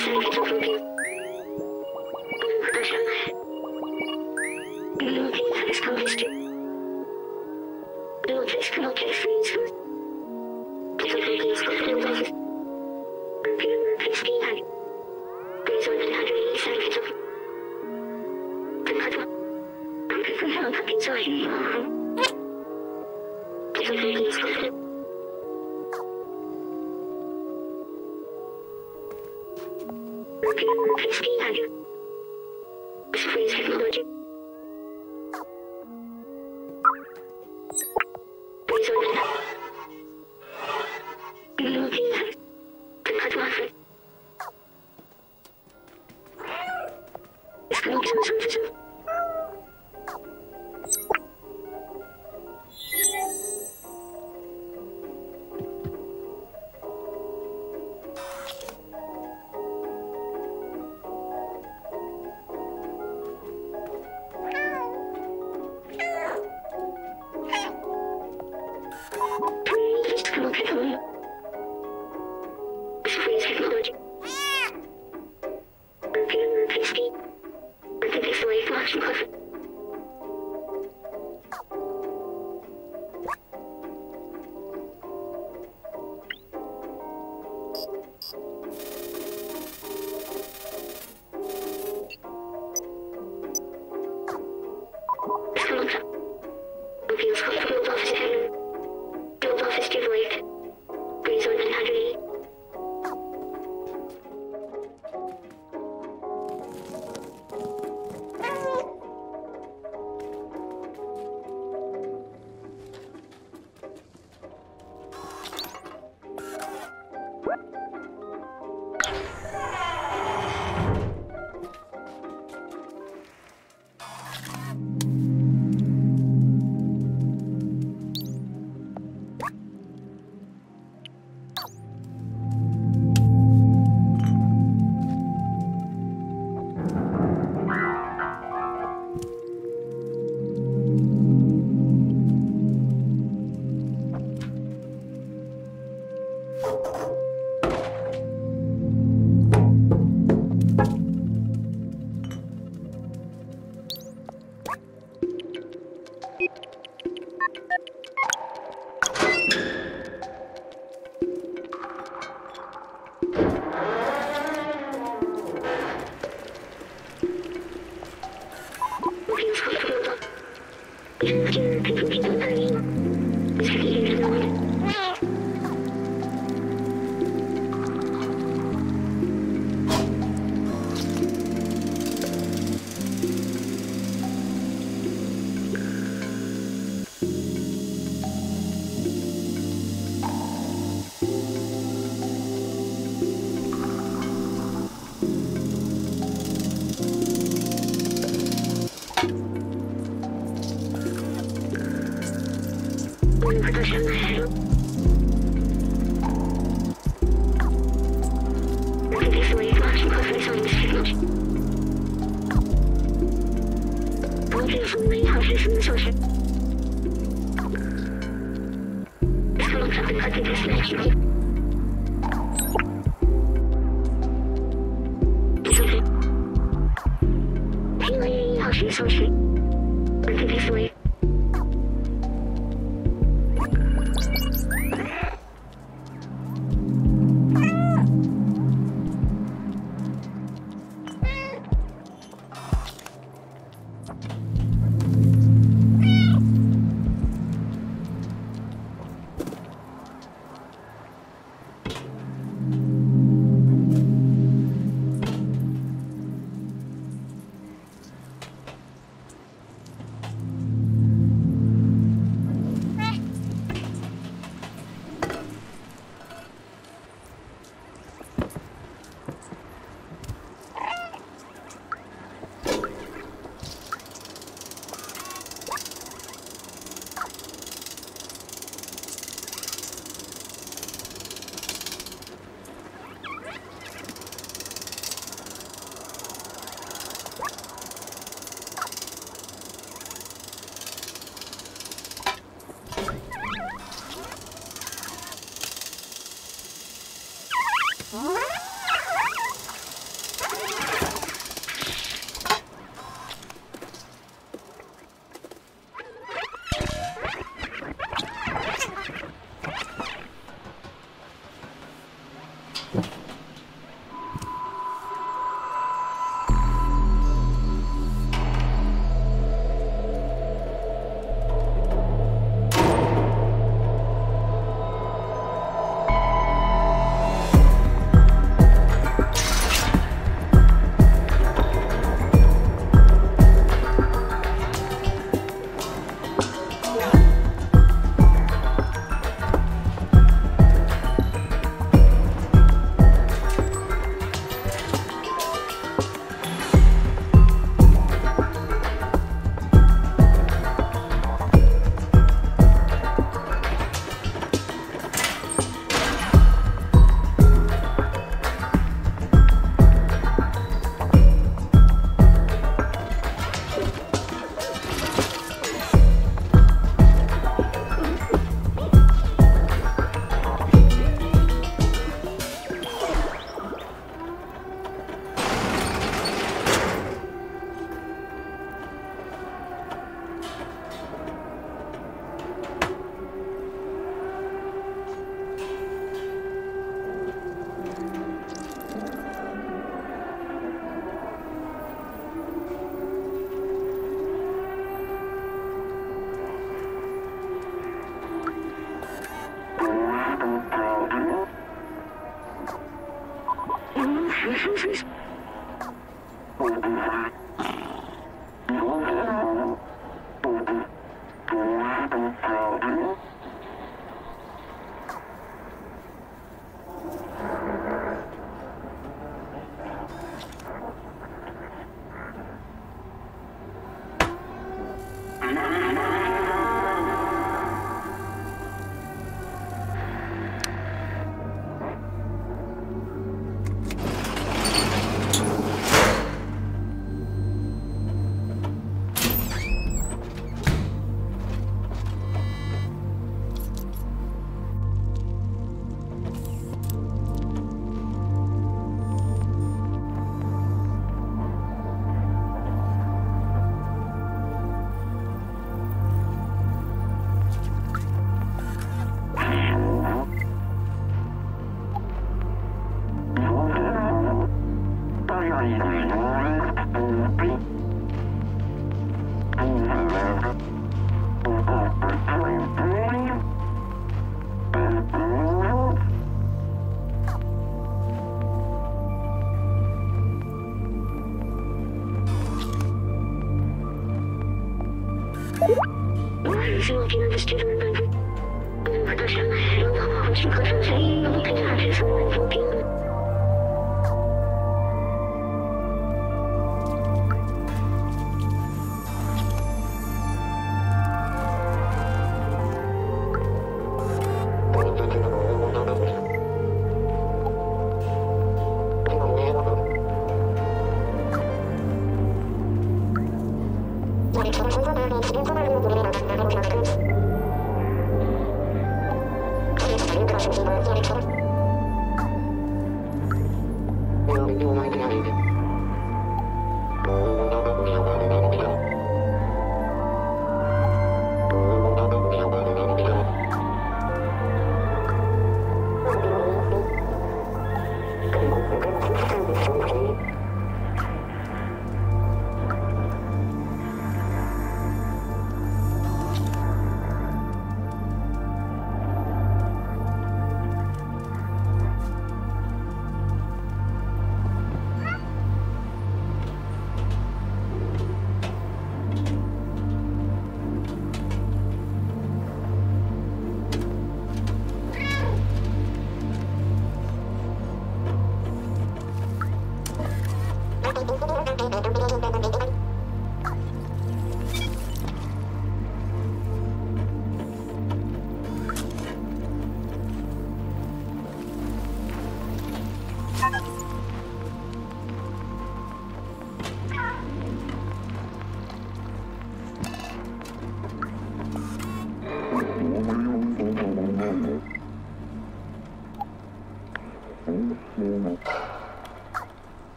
上手。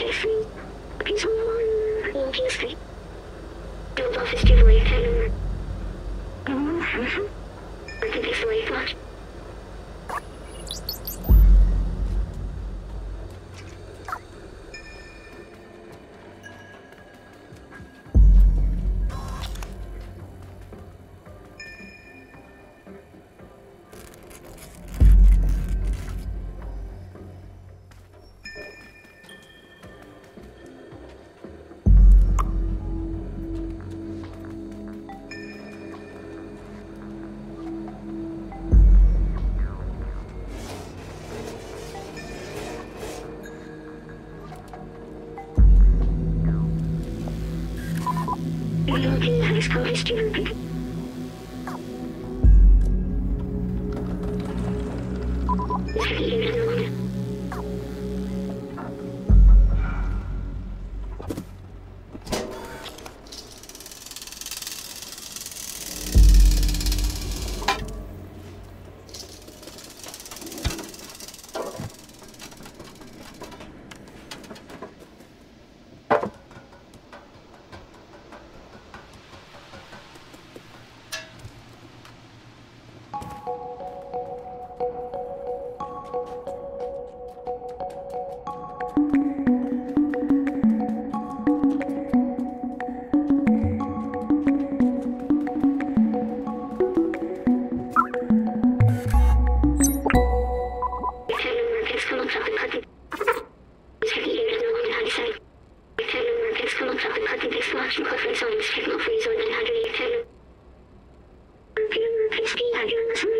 Kishu. I Christ, you people. superfluid solids can operate on 110 kg per speed at your muscle.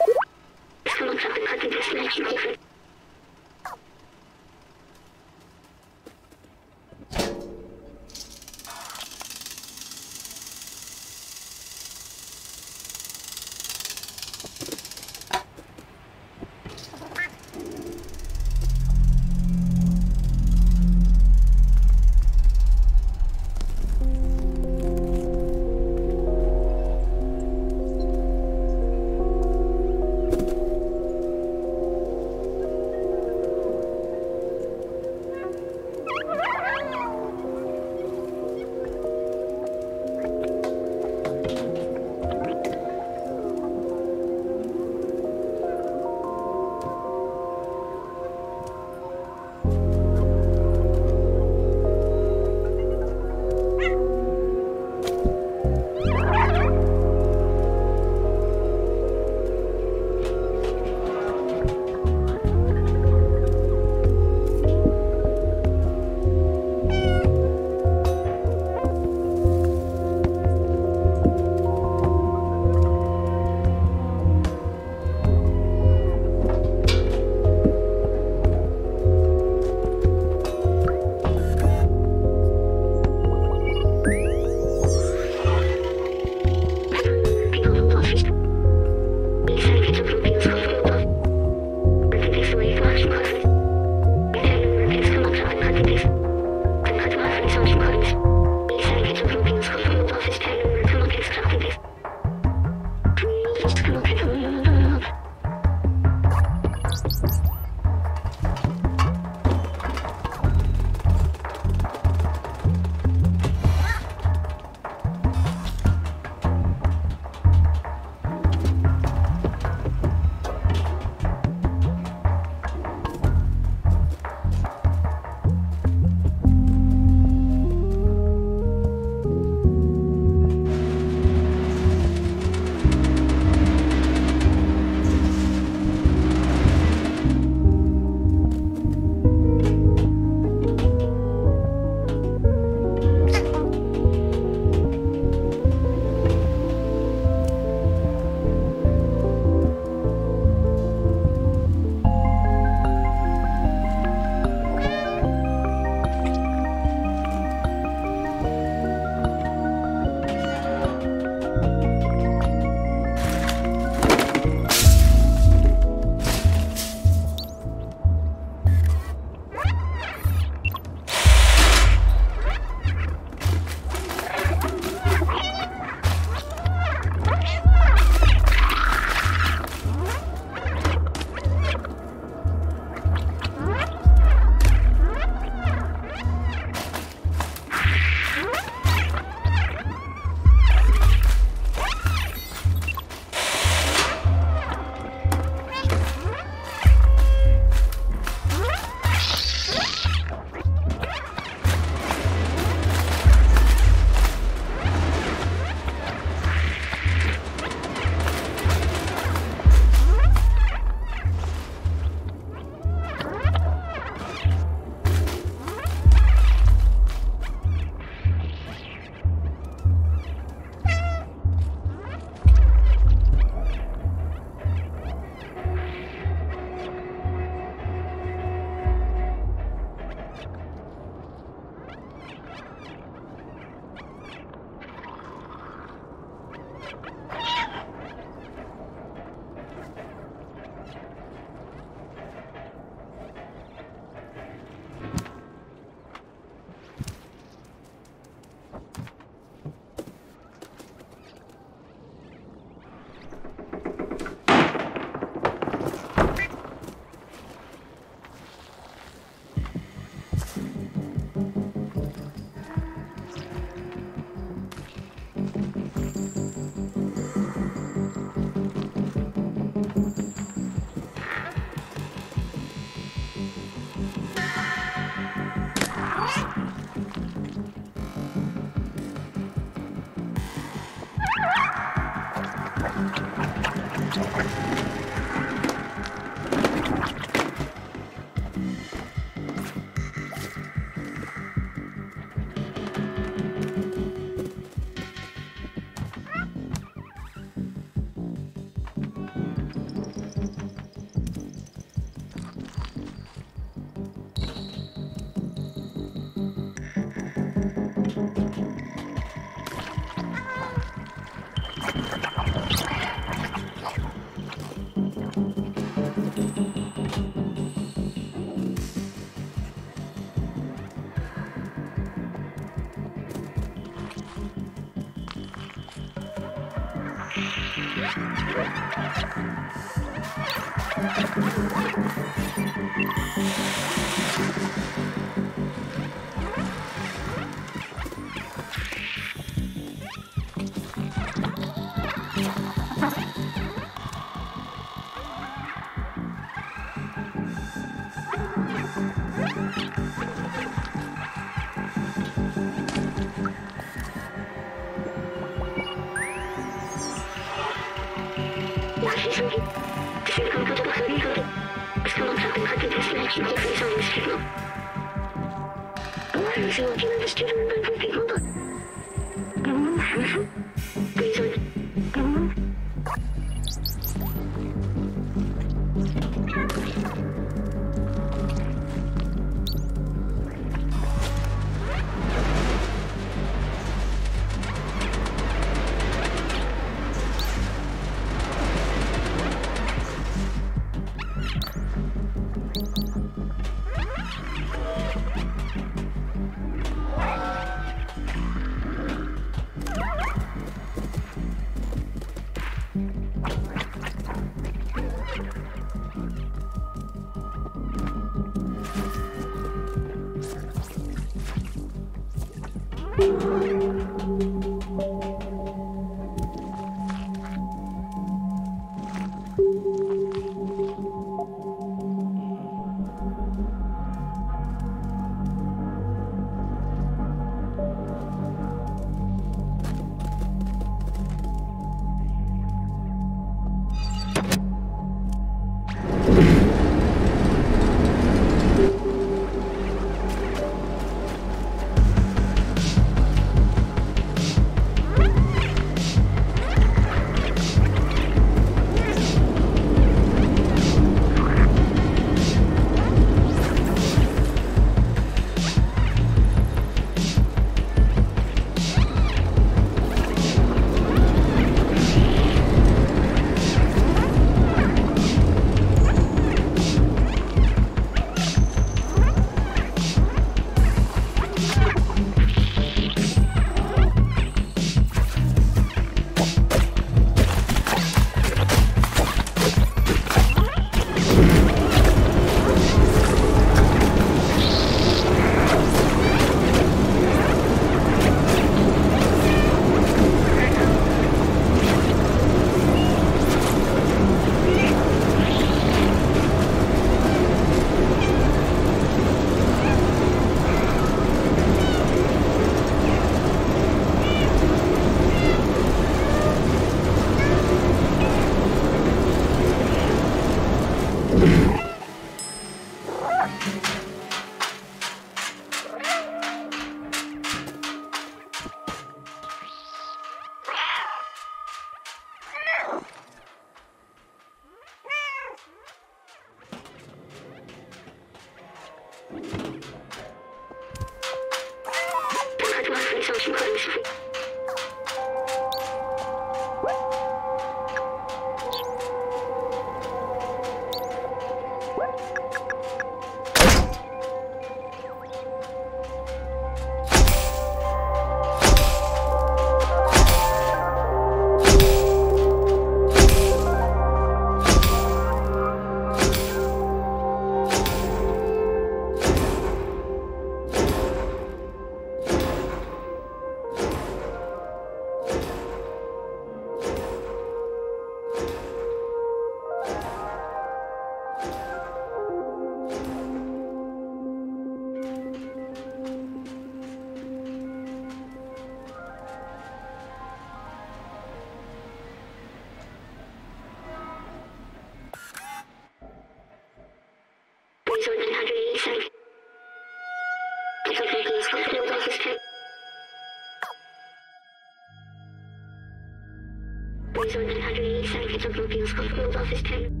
This time.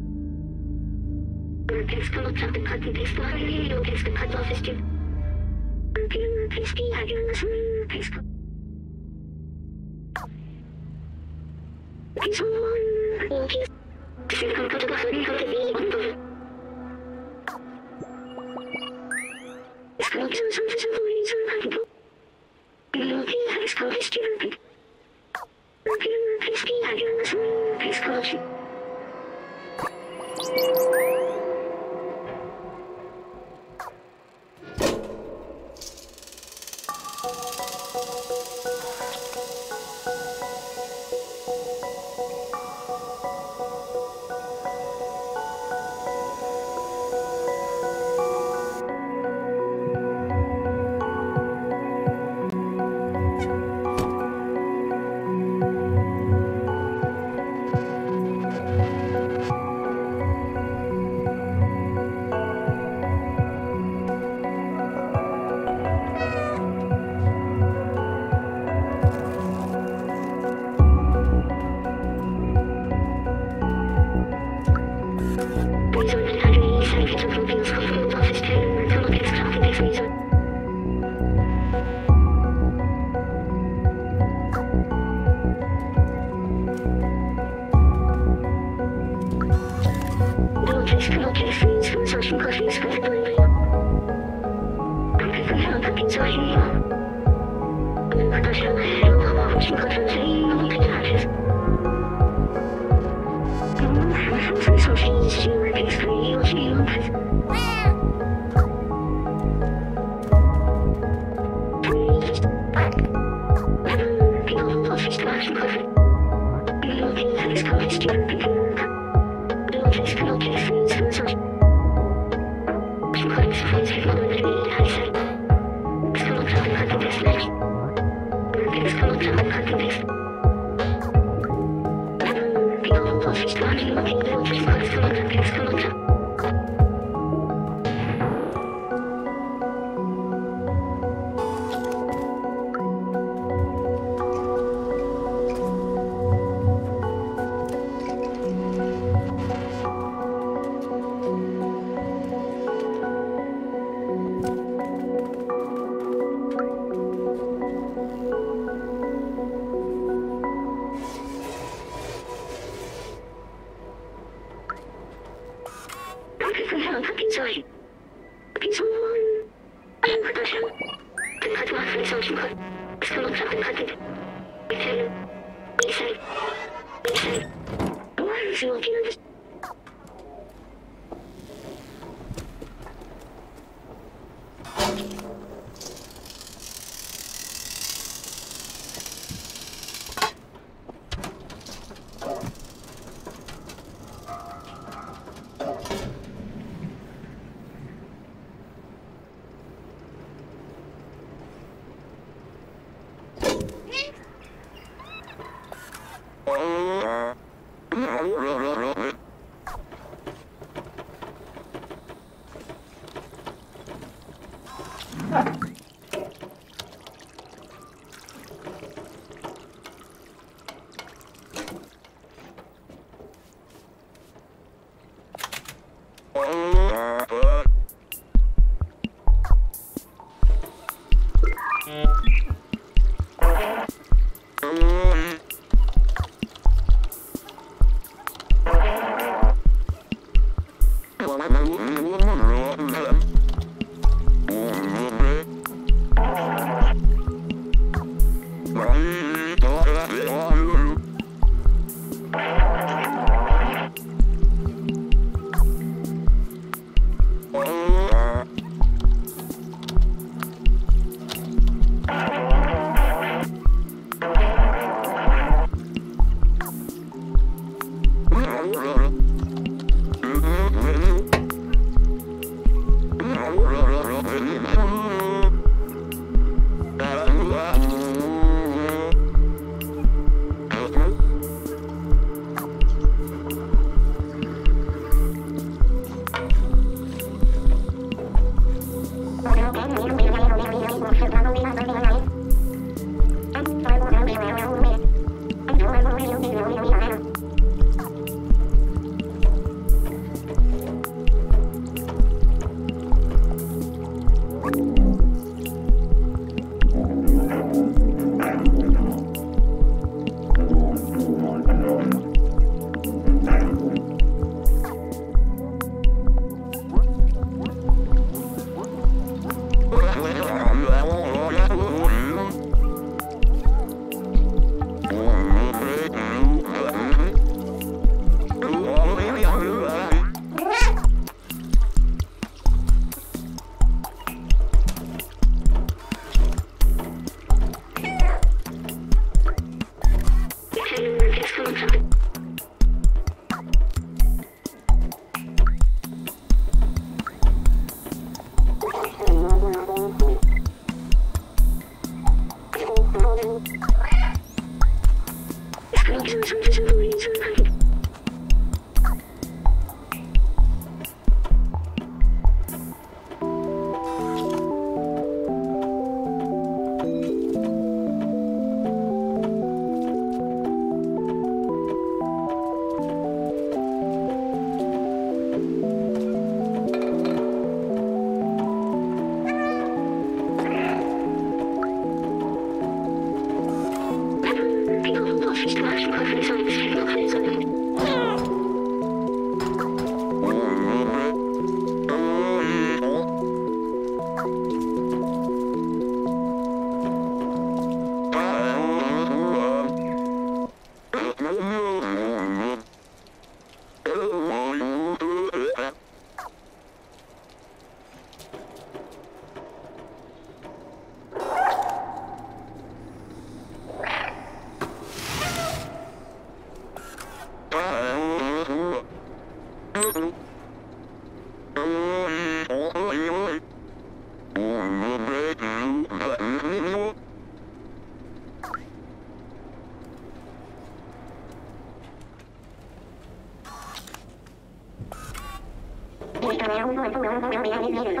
Thank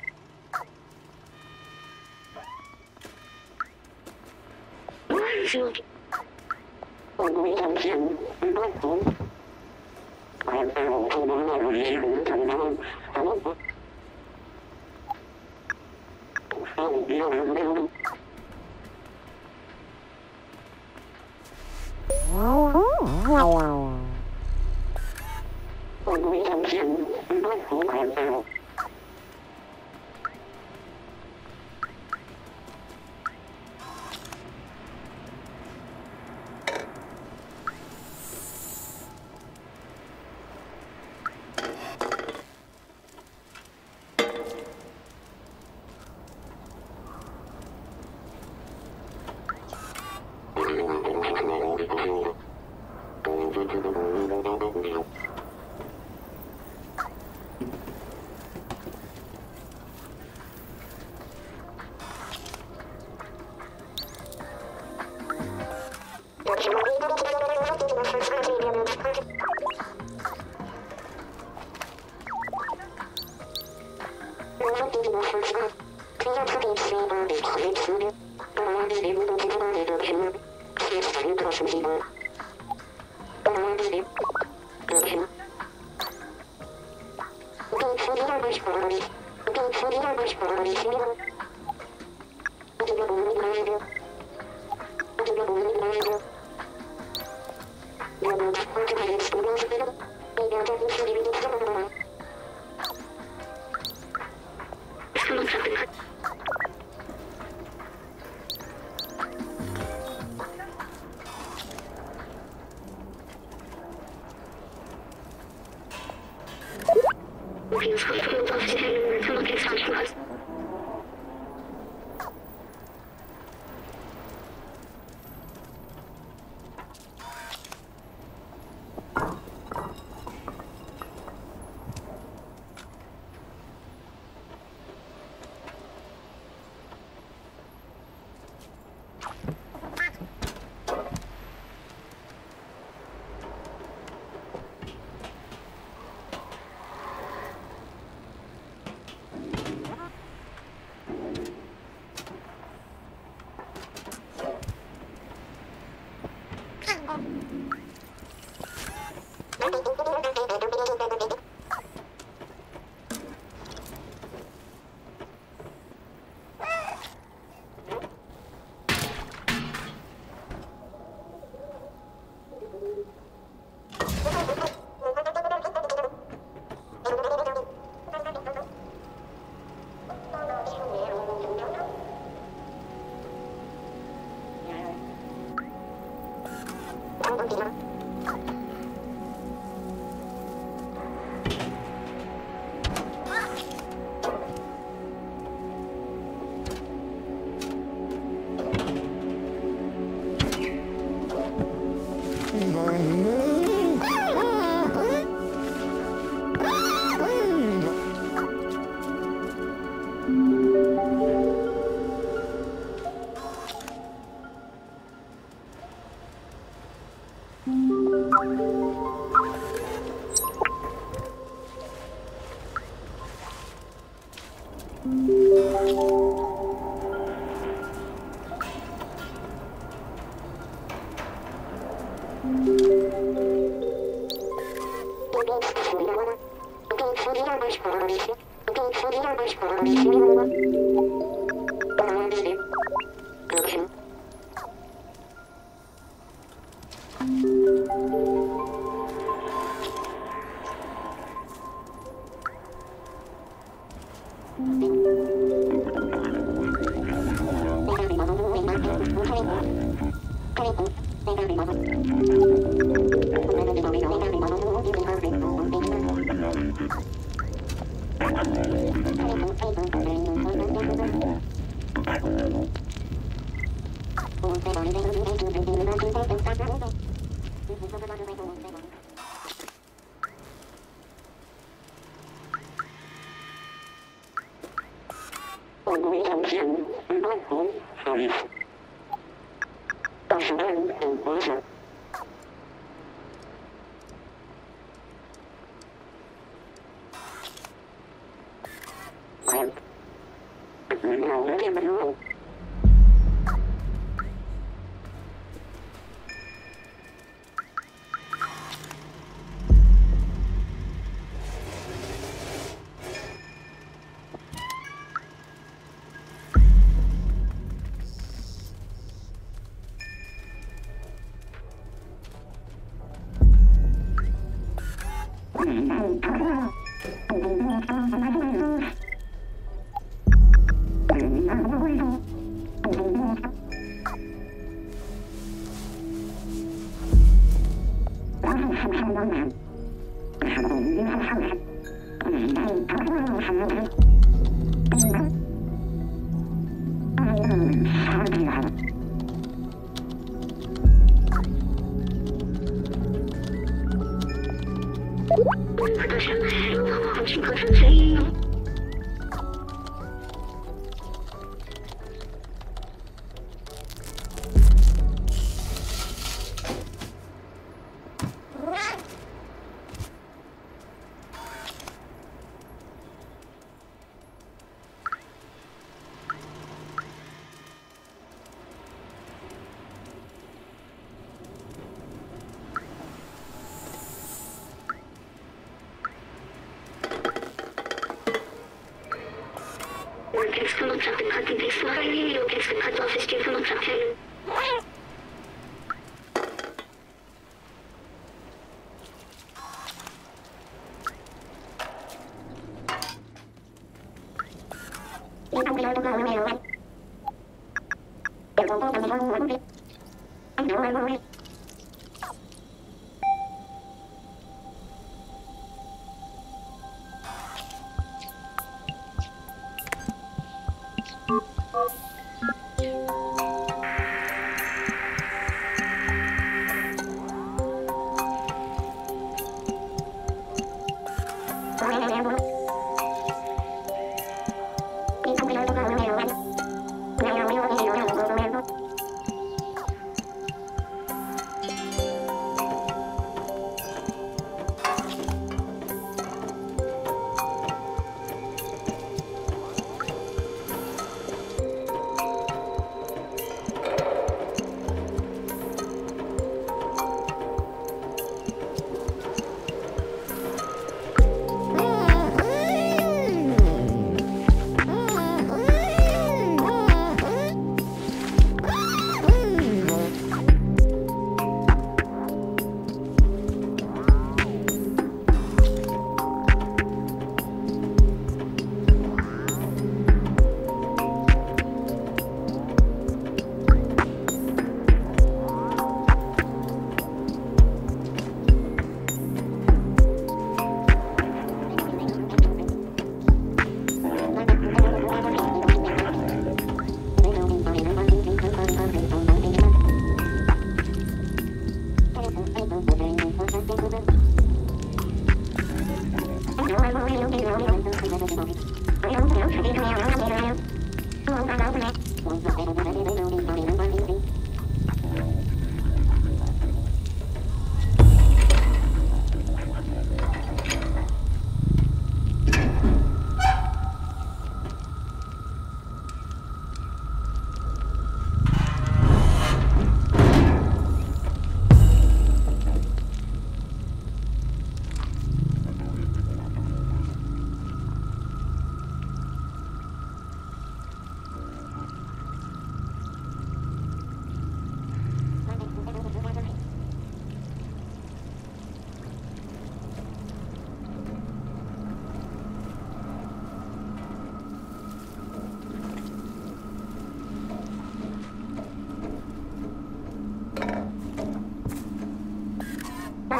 Thank you.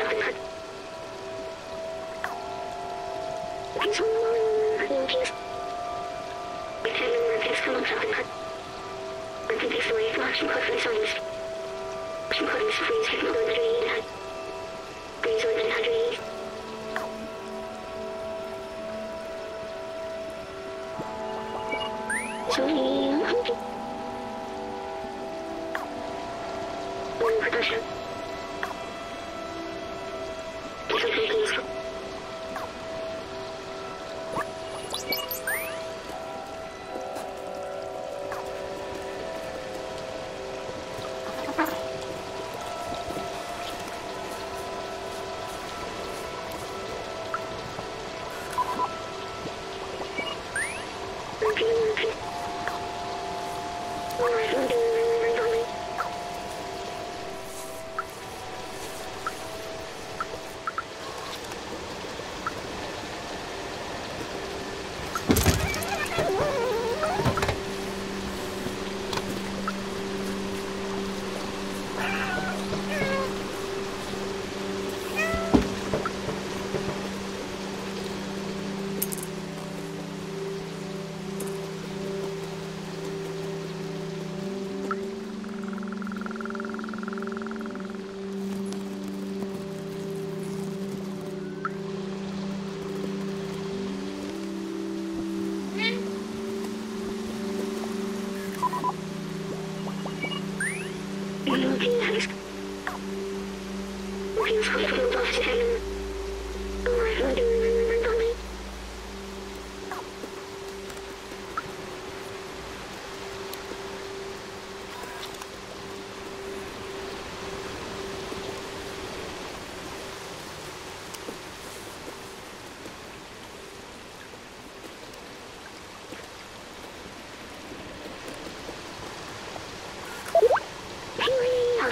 Hey, hey, hey.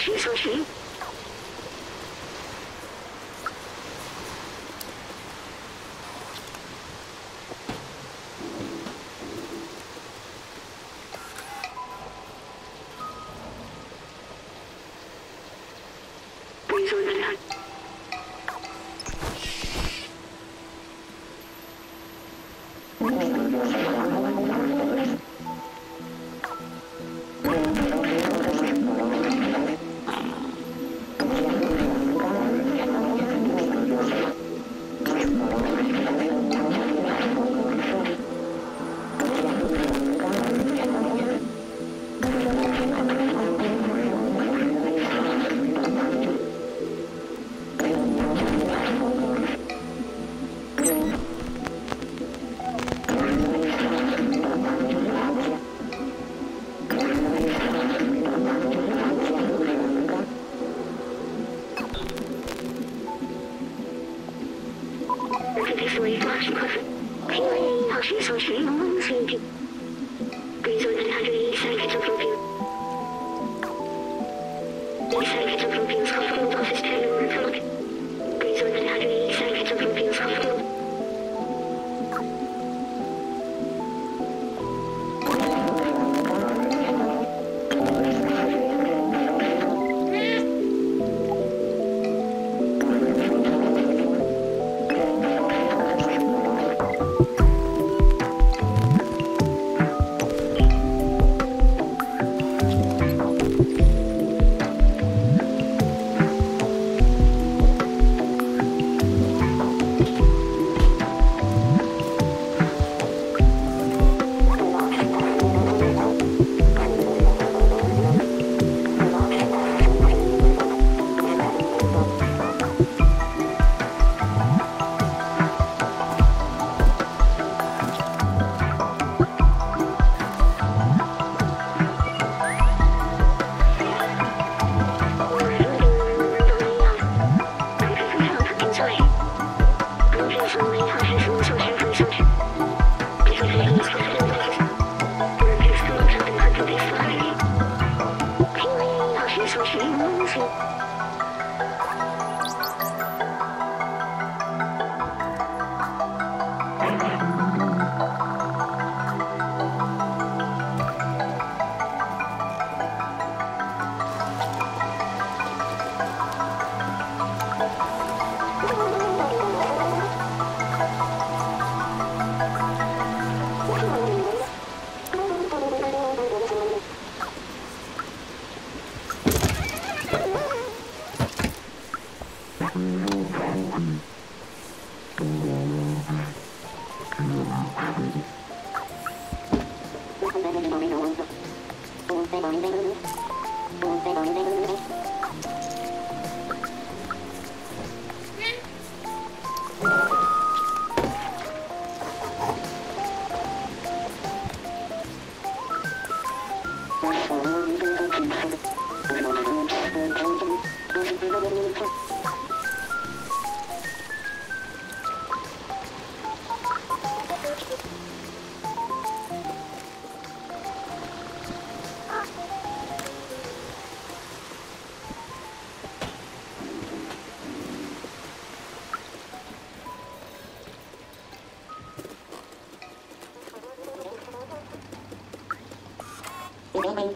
Yes.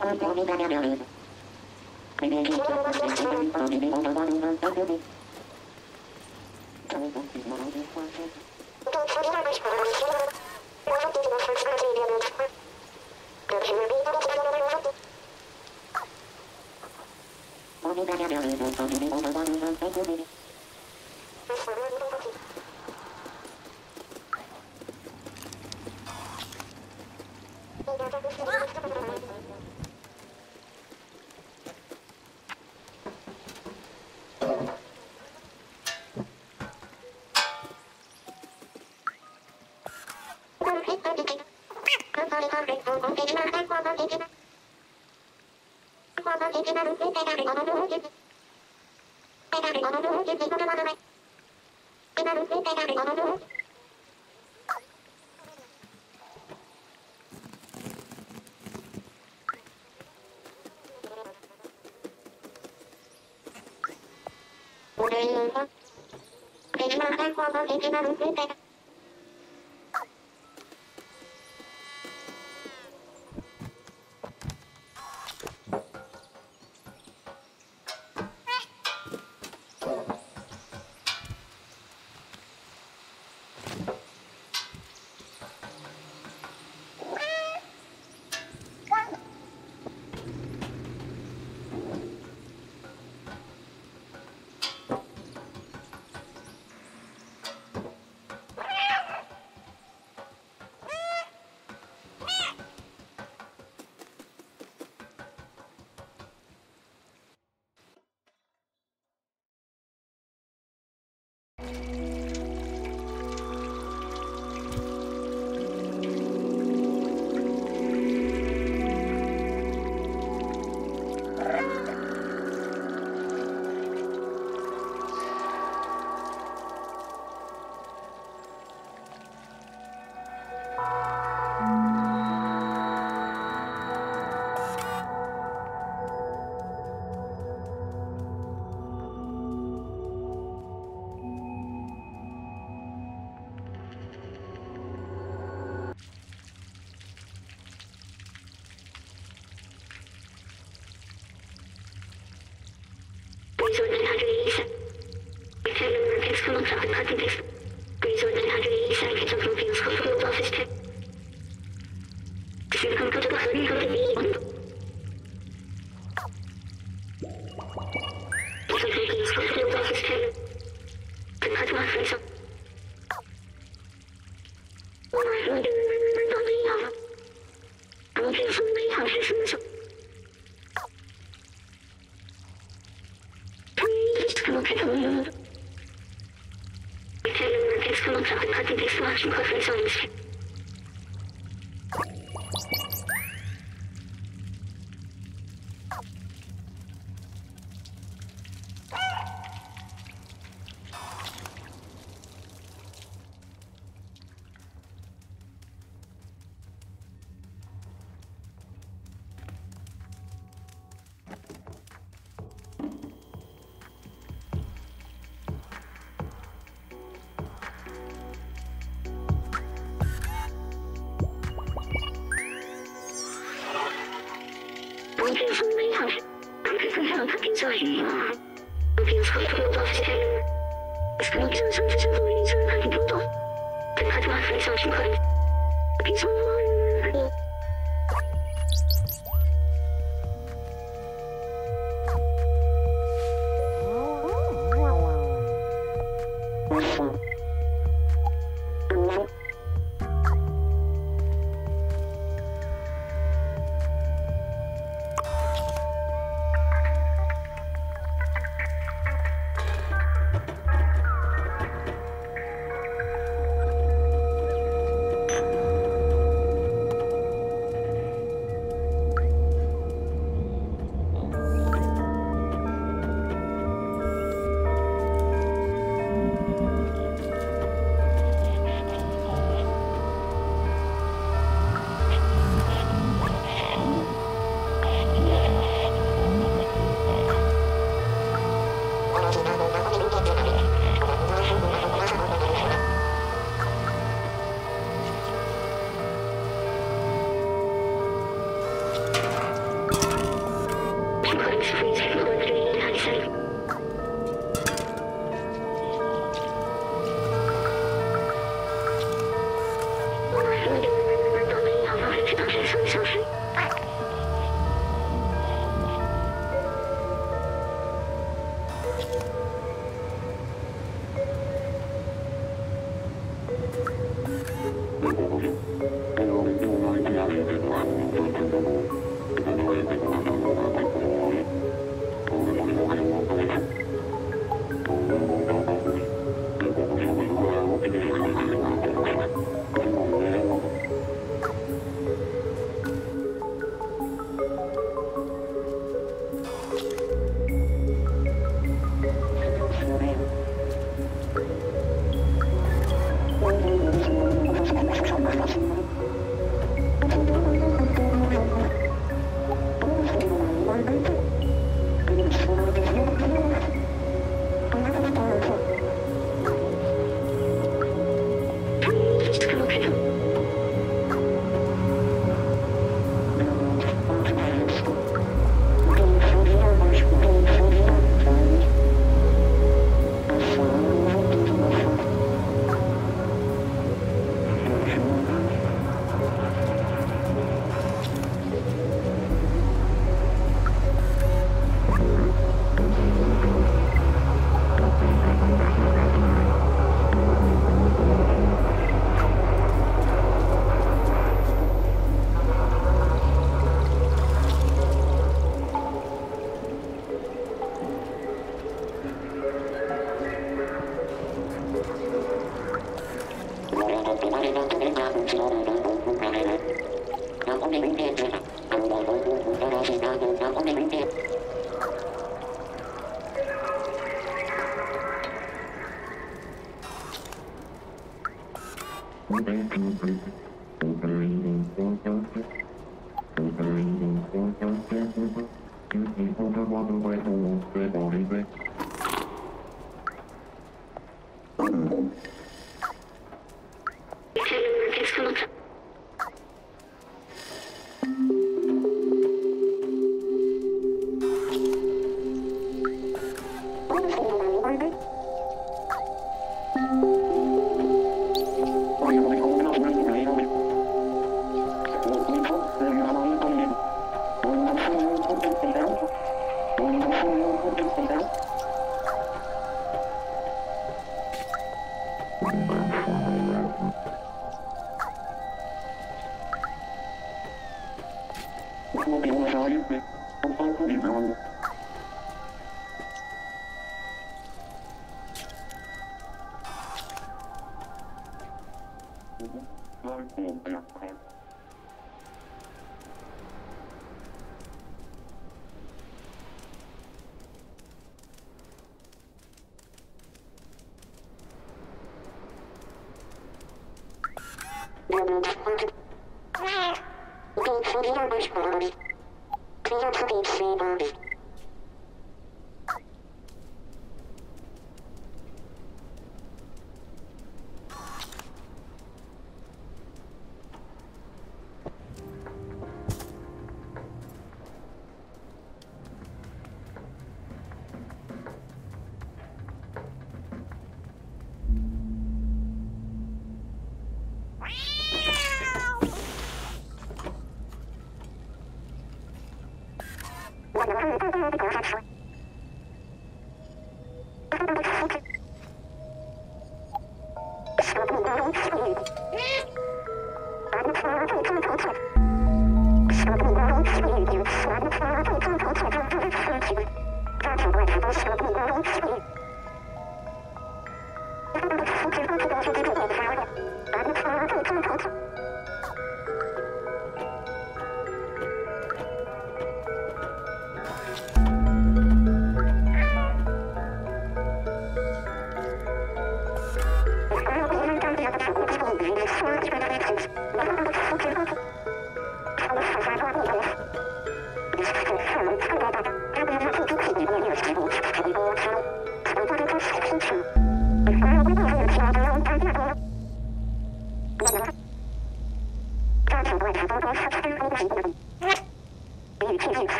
Thank you. 車がほぼ出てなくて。Please order 183 seconds Commons Office Tech. probably.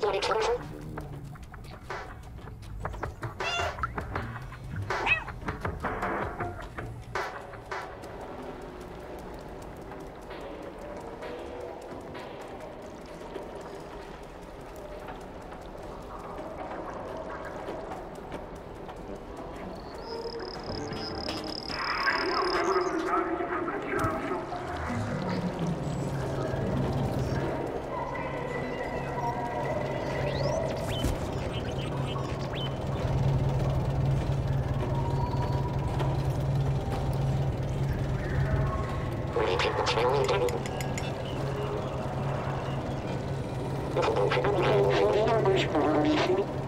mayores por eso Thank you.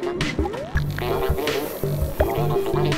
Thank you.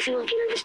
スの沖なんです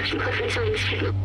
发生特殊的效应？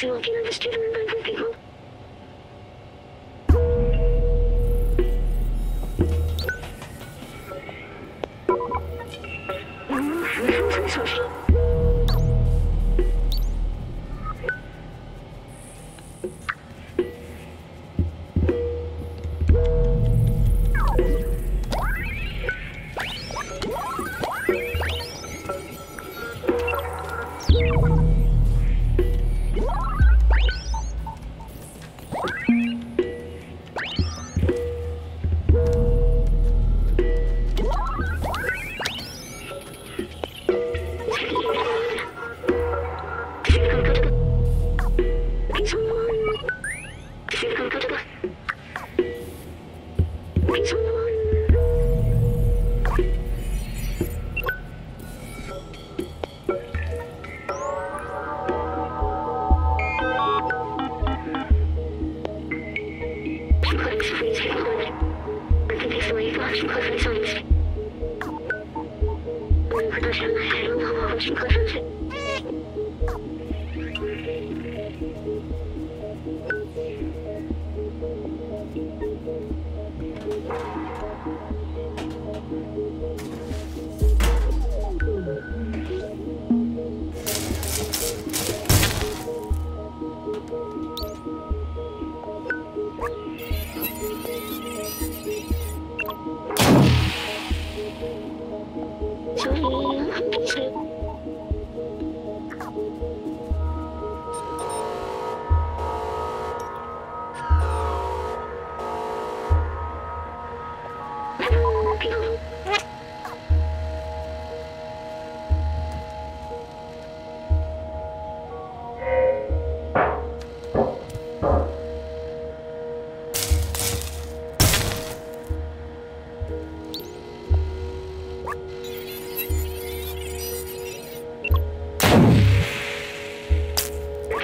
visual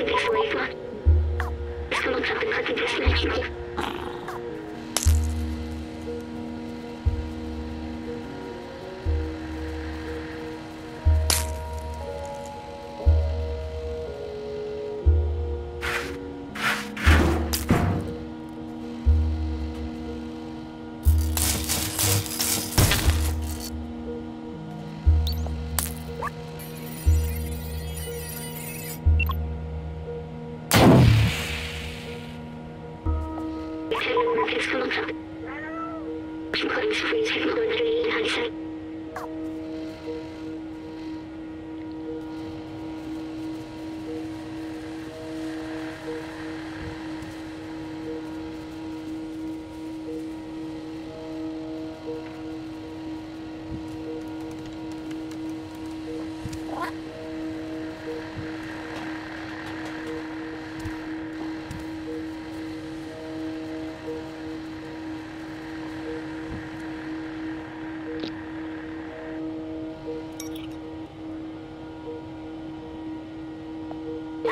This looks like the perfect destination.